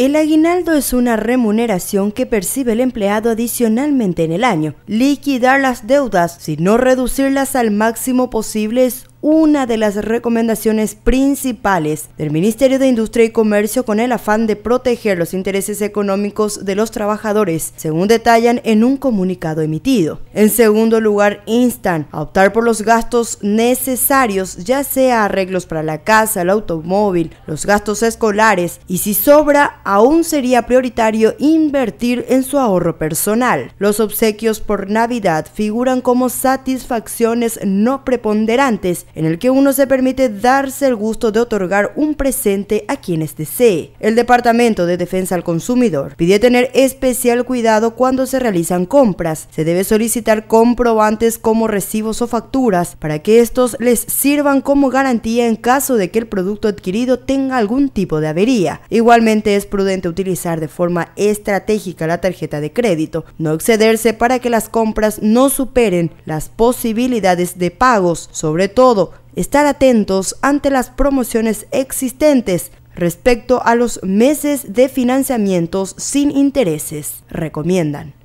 El aguinaldo es una remuneración que percibe el empleado adicionalmente en el año. Liquidar las deudas, si no reducirlas al máximo posible, es una de las recomendaciones principales del Ministerio de Industria y Comercio con el afán de proteger los intereses económicos de los trabajadores, según detallan en un comunicado emitido. En segundo lugar, instan a optar por los gastos necesarios, ya sea arreglos para la casa, el automóvil, los gastos escolares, y si sobra, aún sería prioritario invertir en su ahorro personal. Los obsequios por Navidad figuran como satisfacciones no preponderantes en el que uno se permite darse el gusto de otorgar un presente a quienes desee. El Departamento de Defensa al Consumidor pide tener especial cuidado cuando se realizan compras. Se debe solicitar comprobantes como recibos o facturas para que estos les sirvan como garantía en caso de que el producto adquirido tenga algún tipo de avería. Igualmente es prudente utilizar de forma estratégica la tarjeta de crédito, no excederse para que las compras no superen las posibilidades de pagos, sobre estar atentos ante las promociones existentes respecto a los meses de financiamientos sin intereses, recomiendan.